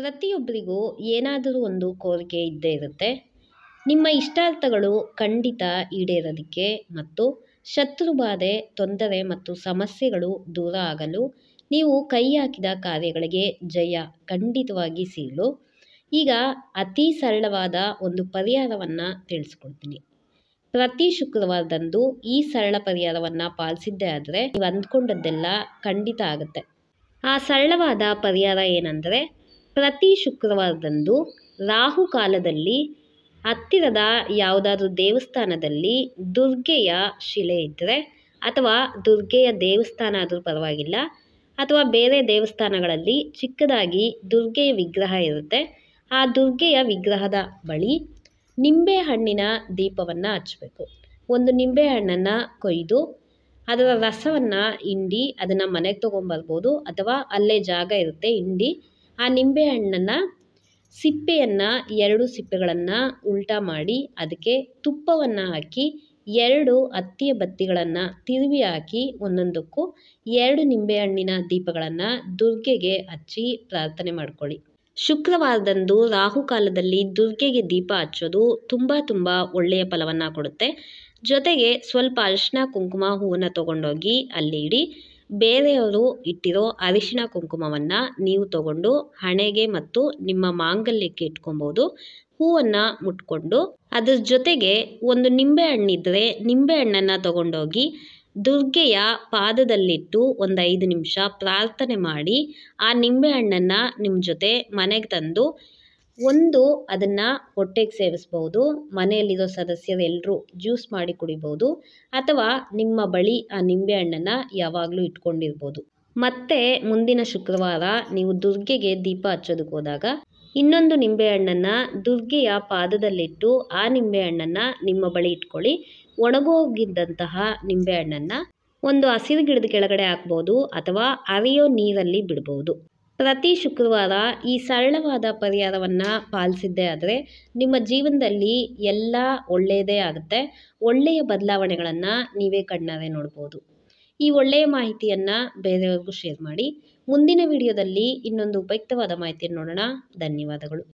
ಪ್ರತಿಯೊಬ್ಬರಿಗೂ ಏನಾದರೂ ಒಂದು ಕೋರಿಕೆ ಇದ್ದೇ ಇರುತ್ತೆ. ನಿಮ್ಮ ಇಷ್ಟಾರ್ಥಗಳು ಖಂಡಿತ ಈಡೇರೋದಕ್ಕೆ ಮತ್ತು ಶತ್ರು ಬಾಧೆ, ತೊಂದರೆ ಮತ್ತು ಸಮಸ್ಯೆಗಳು ದೂರ ಆಗಲು ನೀವು ಕೈ ಹಾಕಿದ ಕಾರ್ಯಗಳಿಗೆ ಜಯ ಖಂಡಿತವಾಗಿ ಸೀಳು. ಈಗ ಅತಿ ಸರಳವಾದ ಒಂದು ಪರಿಹಾರವನ್ನು ತಿಳಿಸ್ಕೊಡ್ತೀನಿ. ಪ್ರತಿ ಶುಕ್ರವಾರದಂದು ಈ ಸರಳ ಪರಿಹಾರವನ್ನು ಪಾಲಿಸಿದ್ದೇ ಆದರೆ ನೀವು ಅಂದ್ಕೊಂಡದ್ದೆಲ್ಲ ಖಂಡಿತ ಆಗುತ್ತೆ. ಆ ಸರಳವಾದ ಪರಿಹಾರ ಏನಂದರೆ ಪ್ರತಿ ಶುಕ್ರವಾರದಂದು ರಾಹು ಕಾಲದಲ್ಲಿ ಹತ್ತಿರದ ಯಾವುದಾದ್ರೂ ದೇವಸ್ಥಾನದಲ್ಲಿ ದುರ್ಗೆಯ ಶಿಲೆ ಇದ್ದರೆ ಅಥವಾ ದುರ್ಗೆಯ ದೇವಸ್ಥಾನ ಆದರೂ ಪರವಾಗಿಲ್ಲ, ಅಥವಾ ಬೇರೆ ದೇವಸ್ಥಾನಗಳಲ್ಲಿ ಚಿಕ್ಕದಾಗಿ ದುರ್ಗೆಯ ವಿಗ್ರಹ ಇರುತ್ತೆ, ಆ ದುರ್ಗೆಯ ವಿಗ್ರಹದ ಬಳಿ ನಿಂಬೆ ಹಣ್ಣಿನ ದೀಪವನ್ನು ಹಚ್ಚಬೇಕು ಒಂದು ನಿಂಬೆ ಹಣ್ಣನ್ನು ಕೊಯ್ದು ಅದರ ರಸವನ್ನು ಹಿಂಡಿ ಅದನ್ನು ಮನೆಗೆ ತೊಗೊಂಬರ್ಬೋದು, ಅಥವಾ ಅಲ್ಲೇ ಜಾಗ ಇರುತ್ತೆ ಹಿಂಡಿ. ಆ ನಿಂಬೆ ಹಣ್ಣನ್ನು ಸಿಪ್ಪೆಯನ್ನು ಎರಡು ಸಿಪ್ಪೆಗಳನ್ನು ಉಲ್ಟಾ ಮಾಡಿ ಅದಕ್ಕೆ ತುಪ್ಪವನ್ನು ಹಾಕಿ ಎರಡು ಹತ್ತಿಯ ಬತ್ತಿಗಳನ್ನು ತಿರುವಿ ಹಾಕಿ ಒಂದೊಂದಕ್ಕೂ ಎರಡು ನಿಂಬೆಹಣ್ಣಿನ ದೀಪಗಳನ್ನು ದುರ್ಗೆಗೆ ಹಚ್ಚಿ ಪ್ರಾರ್ಥನೆ ಮಾಡ್ಕೊಳ್ಳಿ. ಶುಕ್ರವಾರದಂದು ರಾಹುಕಾಲದಲ್ಲಿ ದುರ್ಗೆಗೆ ದೀಪ ಹಚ್ಚೋದು ತುಂಬ ತುಂಬ ಒಳ್ಳೆಯ ಫಲವನ್ನು ಕೊಡುತ್ತೆ. ಜೊತೆಗೆ ಸ್ವಲ್ಪ ಅರಿಶಿನ ಕುಂಕುಮ, ಹೂವನ್ನು ತೊಗೊಂಡೋಗಿ ಅಲ್ಲಿ ಇಡಿ. ಬೇರೆಯವರು ಇಟ್ಟಿರೋ ಅರಿಶಿನ ಕುಂಕುಮವನ್ನು ನೀವು ತಗೊಂಡು ಹಣೆಗೆ ಮತ್ತು ನಿಮ್ಮ ಮಾಂಗಲ್ಯಕ್ಕೆ ಇಟ್ಕೊಬೋದು. ಹೂವನ್ನು ಮುಟ್ಕೊಂಡು ಅದರ ಜೊತೆಗೆ ಒಂದು ನಿಂಬೆ ಹಣ್ಣಿದ್ದರೆ ನಿಂಬೆ ಹಣ್ಣನ್ನು ತಗೊಂಡೋಗಿ ದುರ್ಗೆಯ ಪಾದದಲ್ಲಿಟ್ಟು ಒಂದು ಐದು ನಿಮಿಷ ಪ್ರಾರ್ಥನೆ ಮಾಡಿ ಆ ನಿಂಬೆ ಹಣ್ಣನ್ನು ನಿಮ್ಮ ಜೊತೆ ಮನೆಗೆ ತಂದು ಒಂದು ಅದನ್ನು ಹೊಟ್ಟೆಗೆ ಸೇವಿಸ್ಬೋದು, ಮನೆಯಲ್ಲಿರೋ ಸದಸ್ಯರೆಲ್ಲರೂ ಜ್ಯೂಸ್ ಮಾಡಿ ಕುಡಿಬೋದು, ಅಥವಾ ನಿಮ್ಮ ಬಳಿ ಆ ನಿಂಬೆ ಹಣ್ಣನ್ನು ಯಾವಾಗಲೂ ಇಟ್ಕೊಂಡಿರ್ಬೋದು. ಮತ್ತೆ ಮುಂದಿನ ಶುಕ್ರವಾರ ನೀವು ದುರ್ಗೆಗೆ ದೀಪ ಹಚ್ಚೋದಕ್ಕೆ ಹೋದಾಗ, ಇನ್ನೊಂದು ನಿಂಬೆಹಣ್ಣನ್ನು ದುರ್ಗೆಯ ಪಾದದಲ್ಲಿಟ್ಟು ಆ ನಿಂಬೆಹಣ್ಣನ್ನು ನಿಮ್ಮ ಬಳಿ ಇಟ್ಕೊಳ್ಳಿ. ಒಣಗೋಗಿದ್ದಂತಹ ನಿಂಬೆಹಣ್ಣನ್ನು ಒಂದು ಹಸಿರು ಗಿಡದ ಕೆಳಗಡೆ ಹಾಕ್ಬೋದು ಅಥವಾ ಹರಿಯೋ ನೀರಲ್ಲಿ ಬಿಡ್ಬೋದು. ಪ್ರತಿ ಶುಕ್ರವಾರ ಈ ಸರಳವಾದ ಪರಿಹಾರವನ್ನು ಪಾಲಿಸಿದ್ದೇ ಆದರೆ ನಿಮ್ಮ ಜೀವನದಲ್ಲಿ ಎಲ್ಲ ಒಳ್ಳೆಯದೇ ಆಗುತ್ತೆ. ಒಳ್ಳೆಯ ಬದಲಾವಣೆಗಳನ್ನು ನೀವೇ ಕಣ್ಣಾರೆ ನೋಡ್ಬೋದು. ಈ ಒಳ್ಳೆಯ ಮಾಹಿತಿಯನ್ನು ಬೇರೆಯವ್ರಿಗೂ ಶೇರ್ ಮಾಡಿ. ಮುಂದಿನ ವಿಡಿಯೋದಲ್ಲಿ ಇನ್ನೊಂದು ಉಪಯುಕ್ತವಾದ ಮಾಹಿತಿಯನ್ನು ನೋಡೋಣ. ಧನ್ಯವಾದಗಳು.